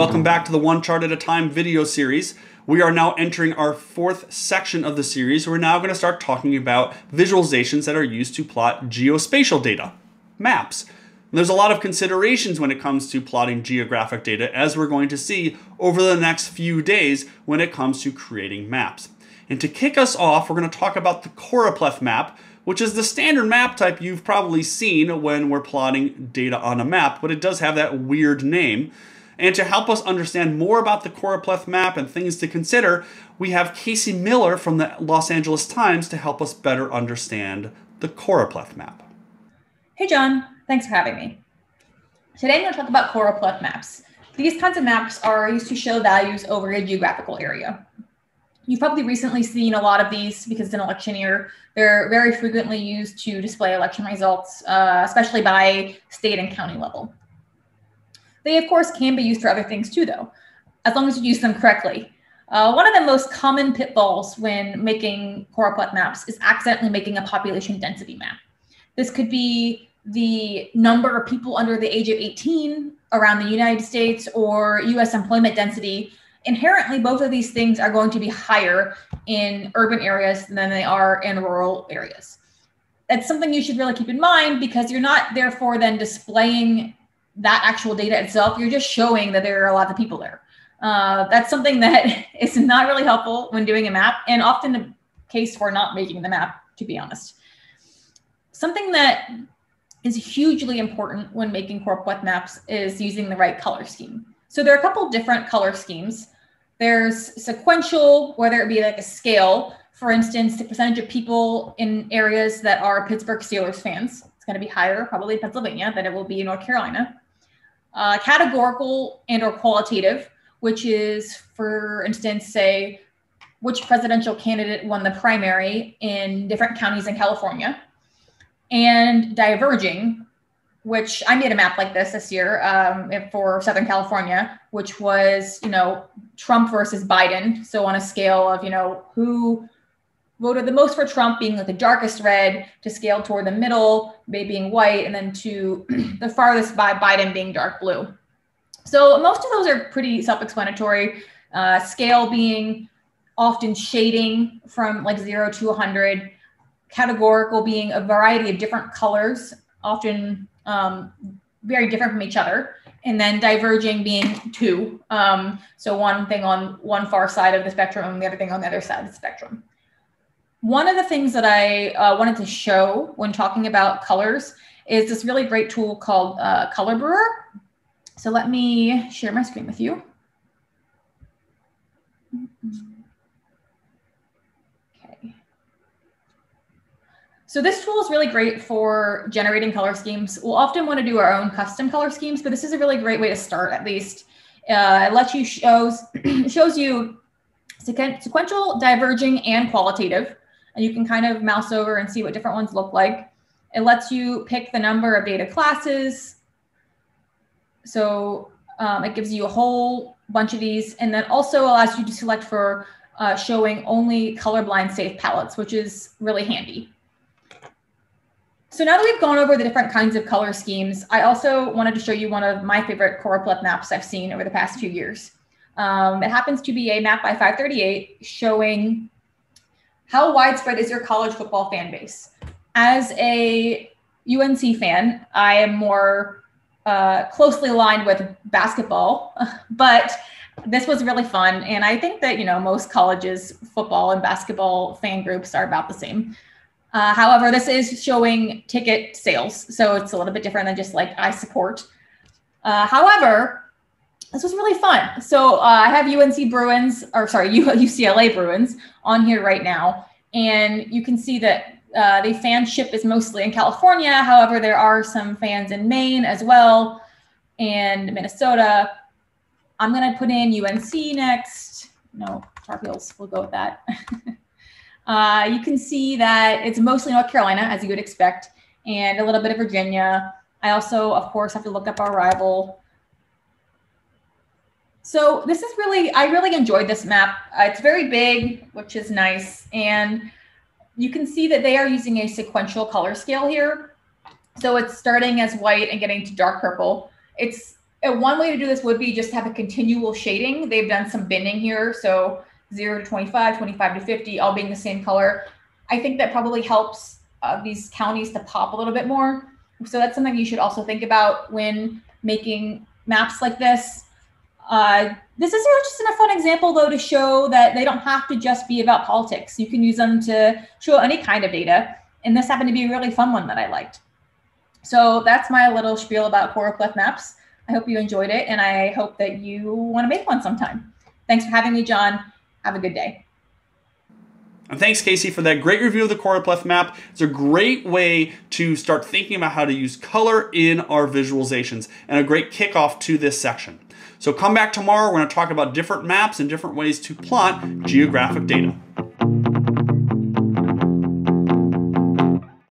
Welcome back to the One Chart at a Time video series. We are now entering our fourth section of the series. We're now going to start talking about visualizations that are used to plot geospatial data, maps. There's a lot of considerations when it comes to plotting geographic data, as we're going to see over the next few days when it comes to creating maps. And to kick us off, we're going to talk about the choropleth map, which is the standard map type you've probably seen when we're plotting data on a map, but it does have that weird name. And to help us understand more about the choropleth map and things to consider, we have Casey Miller from the Los Angeles Times to help us better understand the choropleth map. Hey, Jon. Thanks for having me. Today I'm going to talk about choropleth maps. These kinds of maps are used to show values over a geographical area. You've probably recently seen a lot of these because it's an election year. They're very frequently used to display election results, uh, especially by state and county level. They, of course, can be used for other things too, though, as long as you use them correctly. Uh, one of the most common pitfalls when making choropleth maps is accidentally making a population density map. This could be the number of people under the age of 18 around the United States or US employment density. Inherently, both of these things are going to be higher in urban areas than they are in rural areas. That's something you should really keep in mind because you're not therefore then displaying that actual data itself, you're just showing that there are a lot of people there. Uh, that's something that is not really helpful when doing a map and often the case for not making the map, to be honest. Something that is hugely important when making corp choropleth maps is using the right color scheme. So there are a couple different color schemes. There's sequential, whether it be like a scale, for instance, the percentage of people in areas that are Pittsburgh Steelers fans. It's going to be higher probably in Pennsylvania than it will be in North Carolina uh, categorical and or qualitative, which is, for instance, say which presidential candidate won the primary in different counties in California, and diverging, which I made a map like this this year um, for Southern California, which was you know Trump versus Biden. So on a scale of you know who voted the most for Trump being like the darkest red to scale toward the middle, maybe being white, and then to the farthest by Biden being dark blue. So most of those are pretty self-explanatory. Uh, scale being often shading from like zero to 100, categorical being a variety of different colors, often um, very different from each other, and then diverging being two. Um, so one thing on one far side of the spectrum and the other thing on the other side of the spectrum. One of the things that I uh, wanted to show when talking about colors is this really great tool called uh, Color Brewer. So let me share my screen with you. Okay. So this tool is really great for generating color schemes. We'll often want to do our own custom color schemes, but this is a really great way to start at least. Uh, it lets you shows, shows you sequential, diverging, and qualitative and you can kind of mouse over and see what different ones look like. It lets you pick the number of data classes. So um, it gives you a whole bunch of these and then also allows you to select for uh, showing only colorblind safe palettes, which is really handy. So now that we've gone over the different kinds of color schemes, I also wanted to show you one of my favorite choropleth maps I've seen over the past few years. Um, it happens to be a map by 538 showing how widespread is your college football fan base? As a UNC fan, I am more uh, closely aligned with basketball, but this was really fun. And I think that, you know, most colleges, football and basketball fan groups are about the same. Uh, however, this is showing ticket sales. So it's a little bit different than just like I support. Uh, however, this was really fun. So uh, I have UNC Bruins, or sorry, UCLA Bruins on here right now. And you can see that uh, the fanship is mostly in California. However, there are some fans in Maine as well and Minnesota. I'm going to put in UNC next. No, Tar Heels, we'll go with that. uh, you can see that it's mostly North Carolina, as you would expect, and a little bit of Virginia. I also, of course, have to look up our rival, so this is really, I really enjoyed this map. Uh, it's very big, which is nice. And you can see that they are using a sequential color scale here. So it's starting as white and getting to dark purple. It's one way to do this would be just have a continual shading. They've done some binning here. So 0 to 25, 25 to 50, all being the same color. I think that probably helps uh, these counties to pop a little bit more. So that's something you should also think about when making maps like this. Uh, this is just a fun example, though, to show that they don't have to just be about politics. You can use them to show any kind of data. And this happened to be a really fun one that I liked. So that's my little spiel about choropleth maps. I hope you enjoyed it, and I hope that you want to make one sometime. Thanks for having me, Jon. Have a good day. And thanks, Casey, for that great review of the choropleth map. It's a great way to start thinking about how to use color in our visualizations and a great kickoff to this section. So come back tomorrow. We're going to talk about different maps and different ways to plot geographic data.